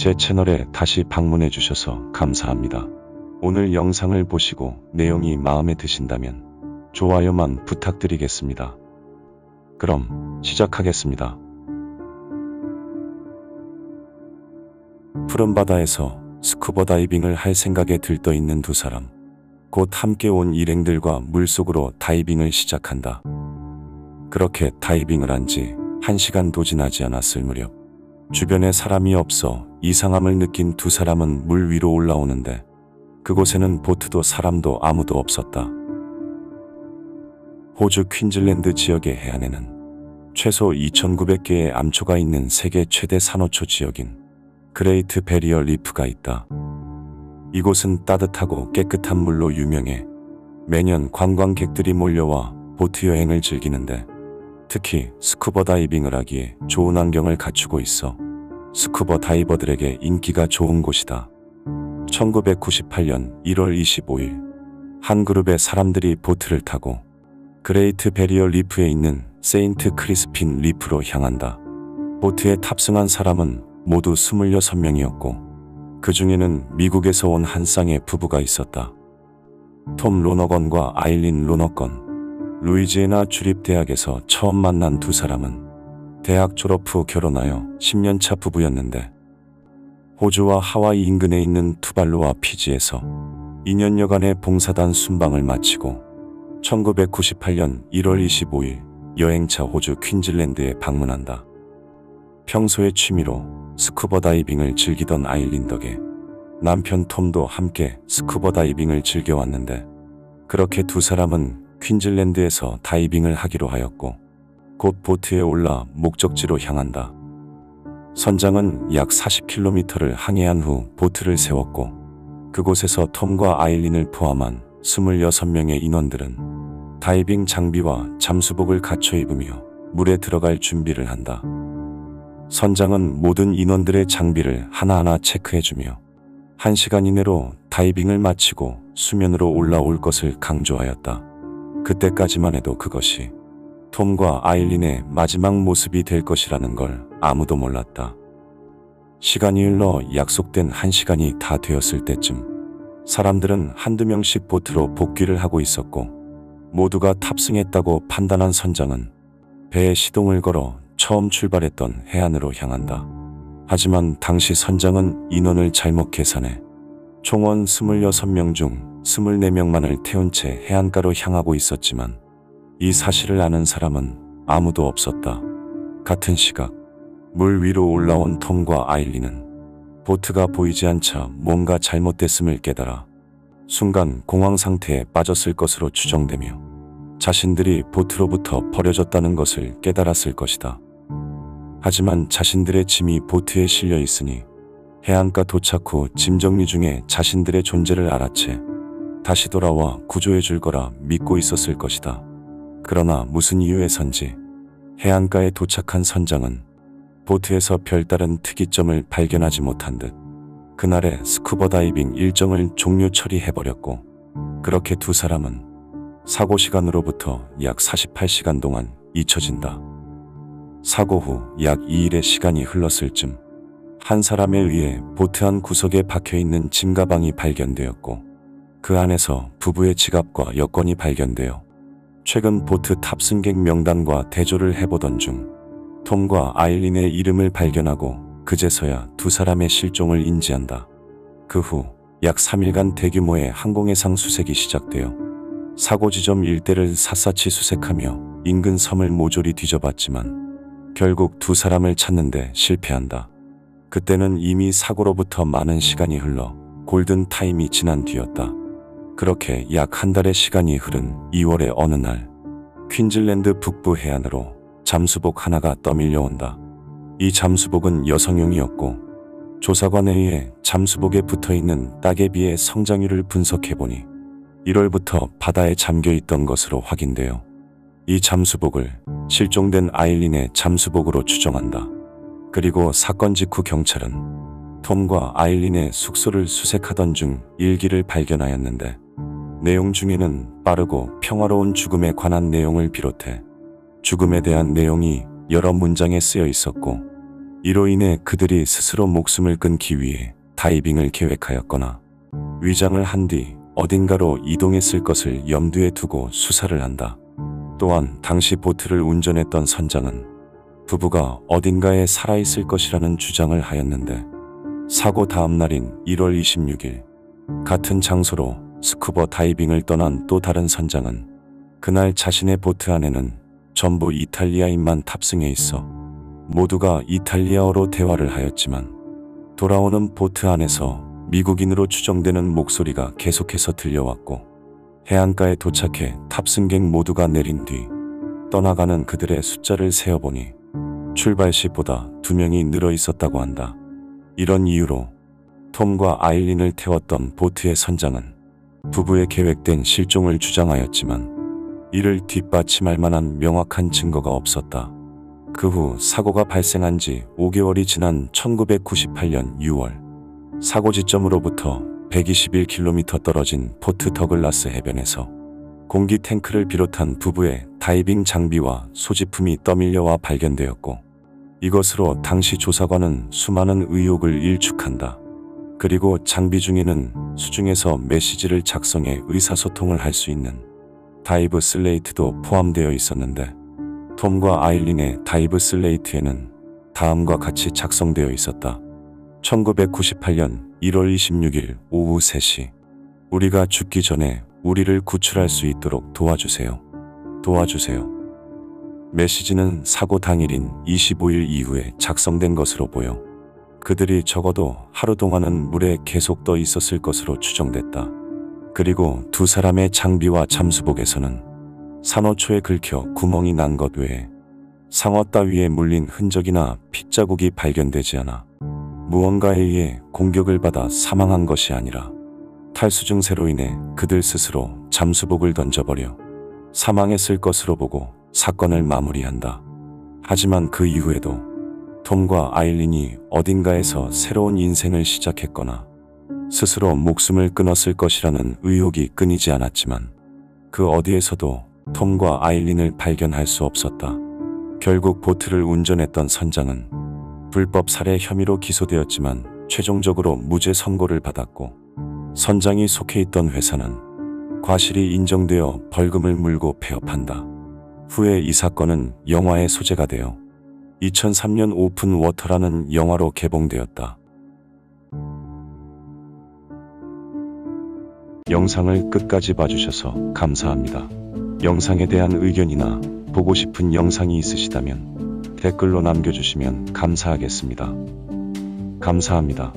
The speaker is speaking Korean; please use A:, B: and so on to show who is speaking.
A: 제 채널에 다시 방문해 주셔서 감사합니다. 오늘 영상을 보시고 내용이 마음에 드신다면 좋아요만 부탁드리겠습니다. 그럼 시작하겠습니다. 푸른 바다에서 스쿠버 다이빙을 할 생각에 들떠 있는 두 사람. 곧 함께 온 일행들과 물속으로 다이빙을 시작한다. 그렇게 다이빙을 한 지 한 시간도 지나지 않았을 무렵 주변에 사람이 없어 이상함을 느낀 두 사람은 물 위로 올라오는데 그곳에는 보트도 사람도 아무도 없었다. 호주 퀸즐랜드 지역의 해안에는 최소 2,900개의 암초가 있는 세계 최대 산호초 지역인 그레이트 베리어 리프가 있다. 이곳은 따뜻하고 깨끗한 물로 유명해 매년 관광객들이 몰려와 보트 여행을 즐기는데 특히 스쿠버 다이빙을 하기에 좋은 환경을 갖추고 있어 스쿠버 다이버들에게 인기가 좋은 곳이다. 1998년 1월 25일 한 그룹의 사람들이 보트를 타고 그레이트 베리어 리프에 있는 세인트 크리스핀 리프로 향한다. 보트에 탑승한 사람은 모두 26명이었고 그 중에는 미국에서 온 한 쌍의 부부가 있었다. 톰 로너건과 아일린 로너건, 루이지애나 주립대학에서 처음 만난 두 사람은 대학 졸업 후 결혼하여 10년차 부부였는데 호주와 하와이 인근에 있는 투발루와 피지에서 2년여간의 봉사단 순방을 마치고 1998년 1월 25일 여행차 호주 퀸즐랜드에 방문한다. 평소의 취미로 스쿠버 다이빙을 즐기던 아일린 덕에 남편 톰도 함께 스쿠버 다이빙을 즐겨왔는데 그렇게 두 사람은 퀸즐랜드에서 다이빙을 하기로 하였고 곧 보트에 올라 목적지로 향한다. 선장은 약 40km를 항해한 후 보트를 세웠고 그곳에서 톰과 아일린을 포함한 26명의 인원들은 다이빙 장비와 잠수복을 갖춰 입으며 물에 들어갈 준비를 한다. 선장은 모든 인원들의 장비를 하나하나 체크해주며 1시간 이내로 다이빙을 마치고 수면으로 올라올 것을 강조하였다. 그때까지만 해도 그것이 톰과 아일린의 마지막 모습이 될 것이라는 걸 아무도 몰랐다. 시간이 흘러 약속된 한 시간이 다 되었을 때쯤 사람들은 한두 명씩 보트로 복귀를 하고 있었고 모두가 탑승했다고 판단한 선장은 배에 시동을 걸어 처음 출발했던 해안으로 향한다. 하지만 당시 선장은 인원을 잘못 계산해 총원 26명 중 24명만을 태운 채 해안가로 향하고 있었지만 이 사실을 아는 사람은 아무도 없었다. 같은 시각 물 위로 올라온 톰과 아일리는 보트가 보이지 않자 뭔가 잘못됐음을 깨달아 순간 공황 상태에 빠졌을 것으로 추정되며 자신들이 보트로부터 버려졌다는 것을 깨달았을 것이다. 하지만 자신들의 짐이 보트에 실려 있으니 해안가 도착 후 짐 정리 중에 자신들의 존재를 알아채 다시 돌아와 구조해 줄 거라 믿고 있었을 것이다. 그러나 무슨 이유에선지 해안가에 도착한 선장은 보트에서 별다른 특이점을 발견하지 못한 듯 그날의 스쿠버 다이빙 일정을 종료 처리해버렸고 그렇게 두 사람은 사고 시간으로부터 약 48시간 동안 잊혀진다. 사고 후 약 2일의 시간이 흘렀을 즈음 한 사람에 의해 보트 한 구석에 박혀 있는 짐 가방이 발견되었고 그 안에서 부부의 지갑과 여권이 발견되어 최근 보트 탑승객 명단과 대조를 해보던 중 톰과 아일린의 이름을 발견하고 그제서야 두 사람의 실종을 인지한다. 그 후 약 3일간 대규모의 항공해상 수색이 시작되어 사고 지점 일대를 샅샅이 수색하며 인근 섬을 모조리 뒤져봤지만 결국 두 사람을 찾는데 실패한다. 그때는 이미 사고로부터 많은 시간이 흘러 골든 타임이 지난 뒤였다. 그렇게 약 한 달의 시간이 흐른 2월의 어느 날 퀸즐랜드 북부 해안으로 잠수복 하나가 떠밀려온다. 이 잠수복은 여성용이었고 조사관에 의해 잠수복에 붙어 있는 따개비의 성장률을 분석해보니 1월부터 바다에 잠겨 있던 것으로 확인되어 이 잠수복을 실종된 아일린의 잠수복으로 추정한다. 그리고 사건 직후 경찰은 톰과 아일린의 숙소를 수색하던 중 일기를 발견하였는데 내용 중에는 빠르고 평화로운 죽음에 관한 내용을 비롯해 죽음에 대한 내용이 여러 문장에 쓰여 있었고 이로 인해 그들이 스스로 목숨을 끊기 위해 다이빙을 계획하였거나 위장을 한 뒤 어딘가로 이동했을 것을 염두에 두고 수사를 한다. 또한 당시 보트를 운전했던 선장은 부부가 어딘가에 살아있을 것이라는 주장을 하였는데 사고 다음 날인 1월 26일 같은 장소로 스쿠버 다이빙을 떠난 또 다른 선장은 그날 자신의 보트 안에는 전부 이탈리아인만 탑승해 있어 모두가 이탈리아어로 대화를 하였지만 돌아오는 보트 안에서 미국인으로 추정되는 목소리가 계속해서 들려왔고 해안가에 도착해 탑승객 모두가 내린 뒤 떠나가는 그들의 숫자를 세어보니 출발 시보다 두 명이 늘어 있었다고 한다. 이런 이유로 톰과 아일린을 태웠던 보트의 선장은 부부의 계획된 실종을 주장하였지만 이를 뒷받침할 만한 명확한 증거가 없었다. 그 후 사고가 발생한 지 5개월이 지난 1998년 6월 사고 지점으로부터 121km 떨어진 포트 더글라스 해변에서 공기 탱크를 비롯한 부부의 다이빙 장비와 소지품이 떠밀려와 발견되었고 이것으로 당시 조사관은 수많은 의혹을 일축한다. 그리고 장비 중에는 수중에서 메시지를 작성해 의사소통을 할 수 있는 dive slate도 포함되어 있었는데 톰과 아일린의 dive slate에는 다음과 같이 작성되어 있었다. 1998년 1월 26일 오후 3시 우리가 죽기 전에 우리를 구출할 수 있도록 도와주세요. 도와주세요. 메시지는 사고 당일인 25일 이후에 작성된 것으로 보여 그들이 적어도 하루 동안은 물에 계속 떠 있었을 것으로 추정됐다. 그리고 두 사람의 장비와 잠수복에서는 산호초에 긁혀 구멍이 난 것 외에 상어 따위에 물린 흔적이나 핏자국이 발견되지 않아 무언가에 의해 공격을 받아 사망한 것이 아니라 탈수 증세로 인해 그들 스스로 잠수복을 던져버려 사망했을 것으로 보고 사건을 마무리한다. 하지만 그 이후에도 톰과 아일린이 어딘가에서 새로운 인생을 시작했거나 스스로 목숨을 끊었을 것이라는 의혹이 끊이지 않았지만 그 어디에서도 톰과 아일린을 발견할 수 없었다. 결국 보트를 운전했던 선장은 불법 살해 혐의로 기소되었지만 최종적으로 무죄 선고를 받았고 선장이 속해 있던 회사는 과실이 인정되어 벌금을 물고 폐업한다. 후에 이 사건은 영화의 소재가 되어 2003년 Open Water라는 영화로 개봉되었다. 영상을 끝까지 봐주셔서 감사합니다. 영상에 대한 의견이나 보고 싶은 영상이 있으시다면 댓글로 남겨주시면 감사하겠습니다. 감사합니다.